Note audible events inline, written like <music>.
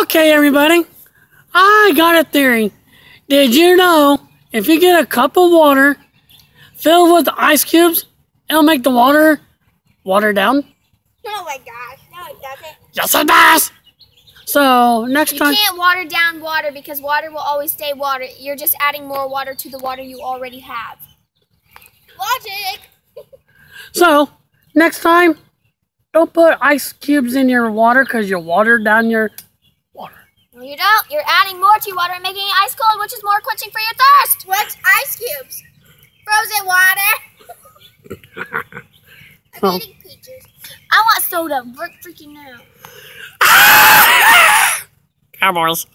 Okay, everybody. I got a theory. Did you know if you get a cup of water filled with ice cubes, it'll make the water water down? Oh my gosh. No, it doesn't. Yes, it does. So next You time, You can't water down water because water will always stay water. You're just adding more water to the water you already have. Logic. <laughs> so next time, don't put ice cubes in your water because you water down your water. No, you don't. You're adding more to your water and making it ice cold, which is more quenching for your thirst. What's ice cubes? Frozen water. I'm Oh. eating peaches. I want soda right freaking now. Cowboys.